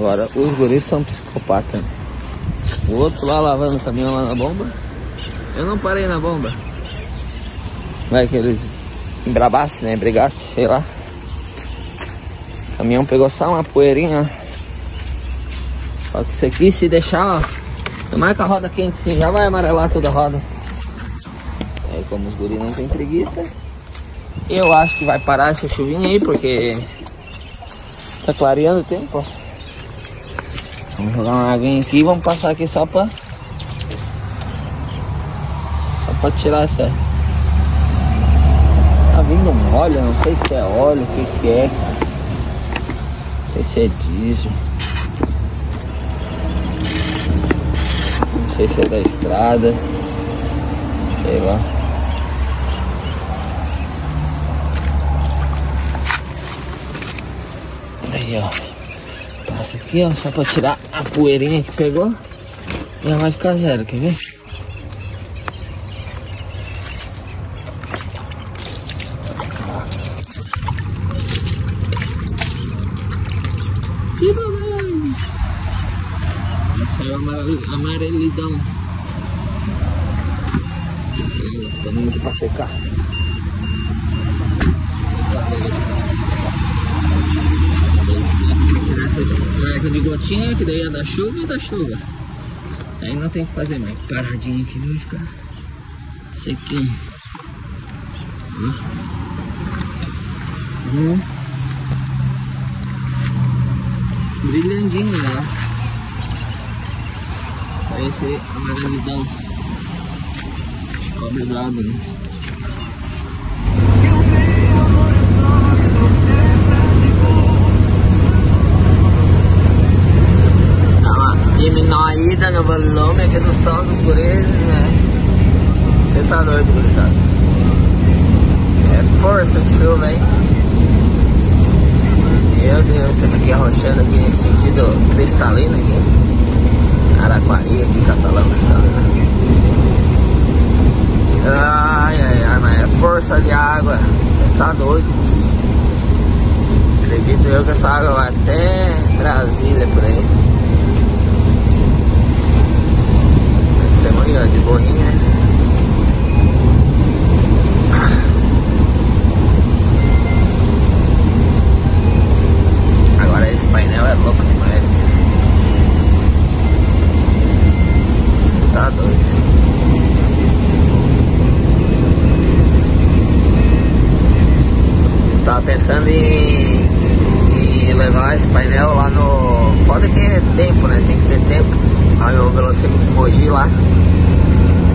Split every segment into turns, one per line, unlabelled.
Agora, os guris são psicopatas. O outro lá lavando caminhão lá na bomba. Eu não parei na bomba. Vai que eles embrabassem, né? Brigassem, sei lá. O caminhão pegou só uma poeirinha. Só que isso aqui, se deixar, ó. Com a roda quente assim, já vai amarelar toda a roda. Aí como os guris não tem preguiça, eu acho que vai parar essa chuvinha aí, porque tá clareando o tempo, ó. Vamos jogar uma aguinha aqui vamos passar aqui só pra... Só pra tirar essa... Tá vindo um óleo, não sei se é óleo, o que que é. Não sei se é diesel. Não sei se é da estrada. Sei lá. Aí, ó. Passa aqui, ó, só pra tirar a poeirinha que pegou. Já vai ficar zero, quer ver? Saiu amare- amarelidão. Panando pra secar. De gotinha, que daí é da chuva e da chuva. Aí não tem o que fazer mais. Paradinho aqui vai ficar sequinho. Hum. Hum. Brilhandinho, né? Só esse amarelidão. Cobre brabo, né? Diminuída no volume aqui do som dos gurizes, né? Você tá doido, gurizada. É força de chuva, hein? Meu Deus, estamos aqui arrochando aqui nesse sentido cristalino aqui. Araquari aqui, catalão cristalino. Ai, ai, ai, mas é força de água. Você tá doido. Acredito eu que essa água vai até Brasília por aí. Aí, ó, de boinha. Agora esse painel é louco demais. Você tá doido. Tava pensando em, em levar esse painel lá no. Foda que é tempo, né? Tem que ter tempo. Lá no Velocímetro de Mogi lá.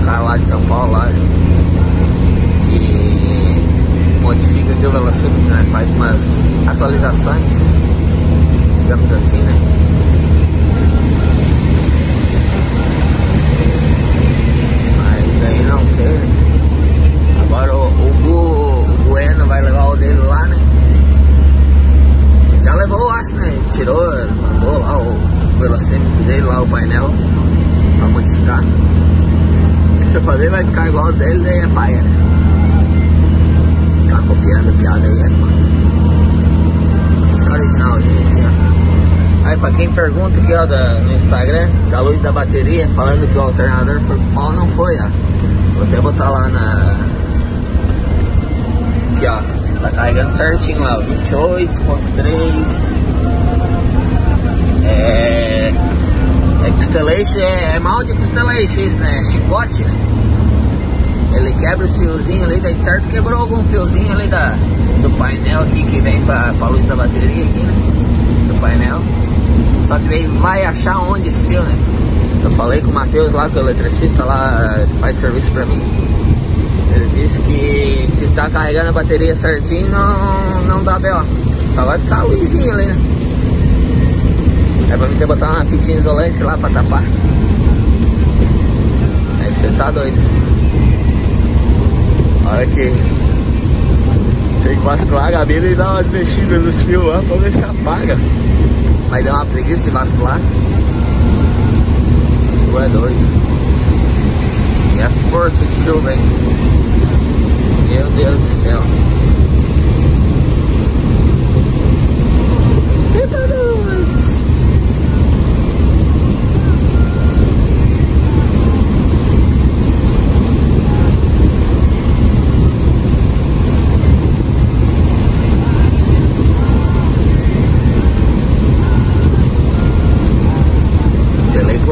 O cara lá de São Paulo lá. E modifica aqui o velocímetro, né? Faz umas atualizações, digamos assim, né? Mas daí não sei, né? Agora o, o, Bu- o Bueno vai levar o dele lá, né? Já levou, eu acho, né? Tirou, mandou lá o velocímetro dele, lá o painel, pra modificar. E se eu fazer vai ficar igual o dele, daí é paia, né? Ficar copiando a piada aí é foda. Isso é originalzinho assim, ó. Pra quem pergunta aqui, ó, da- no Instagram, da luz da bateria, falando que o alternador foi pau, não foi, ó. Vou até botar lá na. Aqui, ó. Tá carregando certinho lá, 28.3. É. É Constellation, é, é mal de Constellation isso, né? É chicote, né? Ele quebra os fiozinhos ali, daí certo quebrou algum fiozinho ali da, do painel aqui que vem pra, pra luz da bateria aqui, né? Do painel. Só que daí vai achar onde esse fio, né? Eu falei com o Matheus lá, que é o eletricista lá, faz serviço pra mim. Ele disse que se tá carregando a bateria certinho, não, não dá B.O. Só vai ficar a luzinha ali, né? É pra mim ter botar uma fitinha isolante lá pra tapar. Aí você tá doido. Olha que tem que vascular a e dar umas mexidas nos fios lá pra ver se apaga. Mas deu uma preguiça de vascular. Tu é doido. E a força de chuva, hein?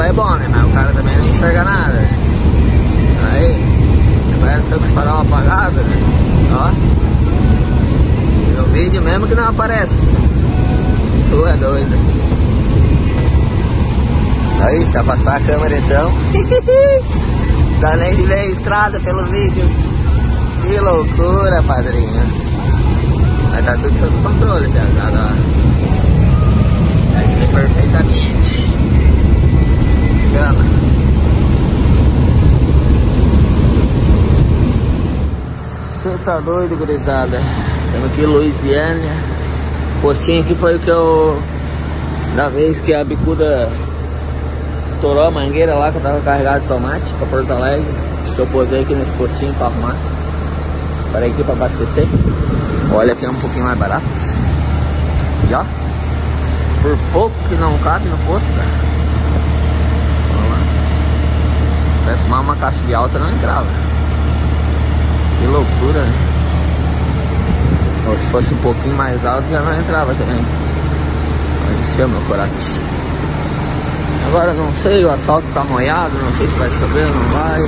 é bom, né? Mas o cara também não enxerga nada. Né? Aí, agora tô com os farol apagado, né? Ó. No vídeo mesmo que não aparece. Tu é doido. Aí, se afastar a câmera então. Dá nem de ver a estrada pelo vídeo. Que loucura, padrinho. Mas tá tudo sob controle, pesado, ó. É perfeitamente. Chama. Você tá doido, gurizada? Estamos aqui em Louisiana. Postinho aqui foi o que eu. Da vez que a bicuda estourou a mangueira lá que eu tava carregado de tomate pra Porto Alegre. Que eu posei aqui nesse postinho pra arrumar. Parei aqui pra abastecer. Olha aqui é um pouquinho mais barato. E ó. Por pouco que não cabe no posto, cara. Vamos lá. Parece mais uma caixa de alta não entrava. Que loucura, né? Ou se fosse um pouquinho mais alto já não entrava também. Encheu meu corate. Agora não sei, o asfalto está molhado, não sei se vai chover ou não vai.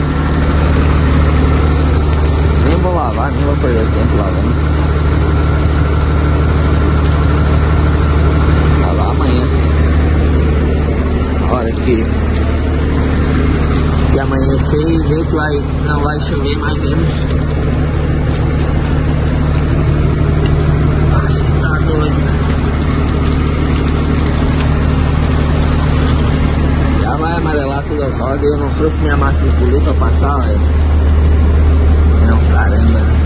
Nem vou lavar, nem vou perder tempo lavando. Lavar amanhã. A hora que, que amanhecer e ver que vai, não vai chover mais mesmo. Você tá doido. Já vai amarelar todas as rodas. Eu não trouxe minha massa de pra passar, velho. Não, caramba.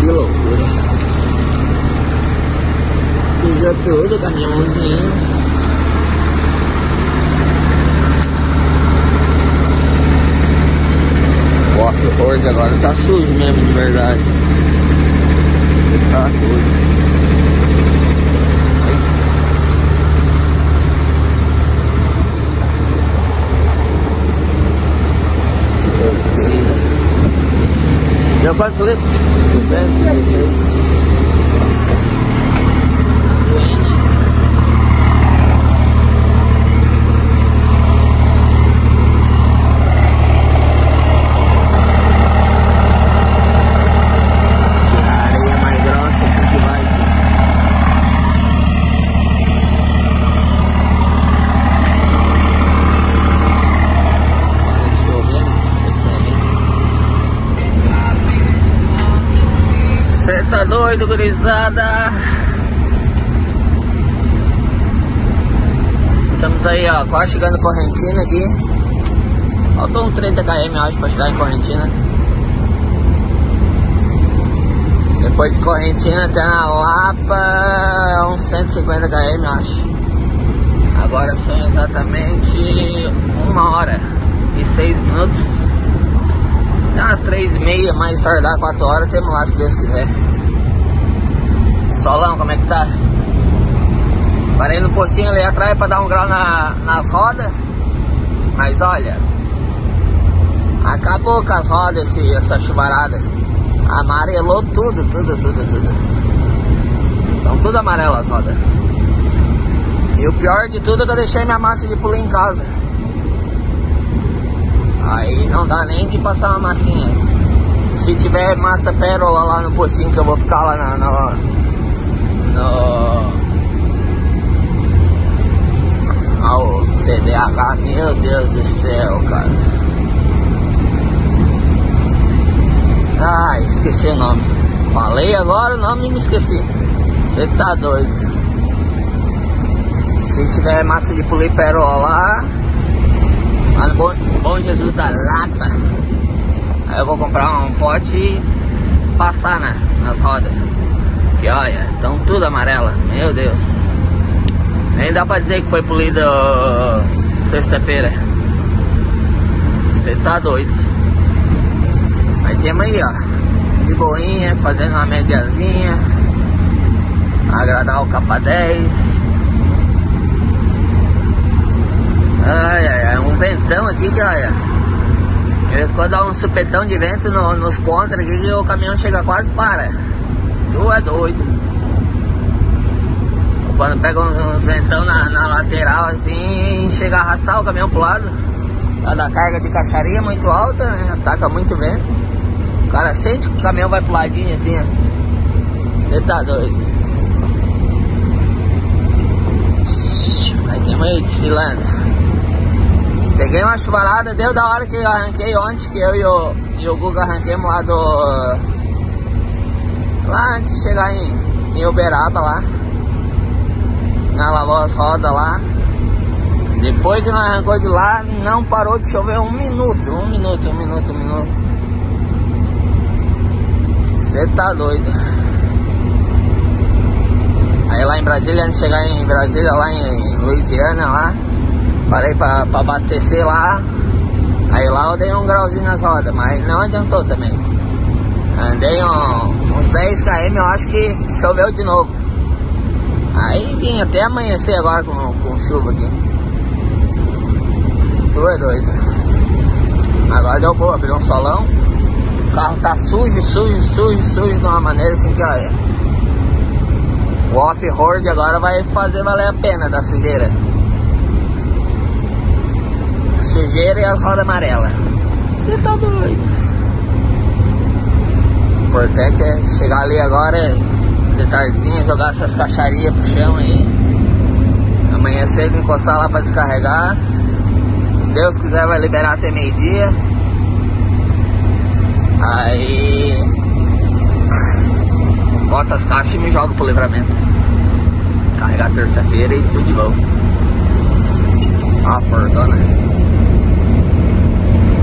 Que loucura. Tudo, caminhãozinho. O off-road agora tá sujo mesmo, de verdade. Você tá doido. Deu quantos litros? 216. A areia mais grossa aqui que vai. Chovendo, Você tá doido, gurizada? Estamos aí, ó, quase chegando em Correntina aqui. Faltam uns 30 km, acho, pra chegar em Correntina. Depois de Correntina até na Lapa, uns 150 km, acho. Agora são exatamente uma hora e seis minutos. Até umas três e meia, mais tardar quatro horas, temos lá se Deus quiser. Solão, como é que tá? Parei no postinho ali atrás pra dar um grau na, nas rodas. Mas olha, acabou com as rodas esse, essa chuvarada. Amarelou tudo, tudo, tudo, tudo. Estão tudo amarelo as rodas. E o pior de tudo é que eu deixei minha massa de pular em casa. Aí não dá nem de passar uma massinha. Se tiver massa pérola lá no postinho que eu vou ficar lá na, na- TDAH, meu Deus do céu, cara. Ai, esqueci o nome. Falei agora o nome e me esqueci. Você tá doido. Se tiver massa de pulir pérola lá, no Bom, Bom Jesus da Lata, aí eu vou comprar um pote e passar na, nas rodas. Que olha, estão tudo amarela, meu Deus. Nem dá pra dizer que foi polido sexta-feira. Você tá doido. Mas temos aí, ó. De boinha, fazendo uma mediazinha. Agradar o capa 10. Ai, ai, ai, um ventão aqui que olha. Eles quando dá um supetão de vento no- nos contra aqui que o caminhão chega quase para. Tu é doido. Quando pega uns ventão na, na lateral assim, chega a arrastar o caminhão pro lado. A carga de caixaria muito alta, né? Ataca muito vento. O cara sente que o caminhão vai pro ladinho assim, ó. Você tá doido. Aí tem meio desfilando. Peguei uma chuvarada, deu da hora que eu arranquei ontem, que eu e o, e o Guga arranquemos lá do. Lá antes de chegar em, em Uberaba lá. Na lavou as rodas lá. Depois que nós arrancou de lá, não parou de chover um minuto, um minuto, um minuto, um minuto. Você tá doido. Aí lá em Brasília, antes de chegar em Brasília, lá em Louisiana, lá, parei pra, pra abastecer lá. Aí lá eu dei um grauzinho nas rodas, mas não adiantou também. Andei um, uns 10 km, eu acho que choveu de novo. Aí vim até amanhecer agora com, com chuva aqui. Tu é doido. Agora deu boa, abriu um solão. O carro tá sujo, sujo, sujo, sujo de uma maneira assim que olha. O off-road agora vai fazer valer a pena da sujeira. Sujeira e as rodas amarelas. Você tá doido. O importante é chegar ali agora de tardezinha, jogar essas caixarias pro chão aí. Amanhã cedo encostar lá pra descarregar. Se Deus quiser vai liberar até meio-dia. Aí bota as caixas e me joga pro livramento. Carregar terça-feira e tudo de bom. Ah, fordona.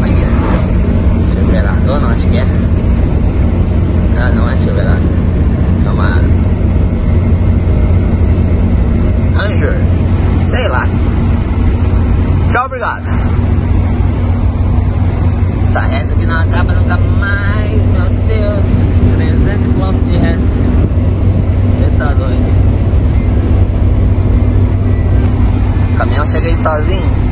Olha. Silveradona, acho que é. Ah, não é Silverado. Uma. Ranger. Sei lá. Tchau, obrigado. Essa reta que não acaba nunca mais, meu Deus. 300 km de reta. Você tá doido. O caminhão cheguei sozinho.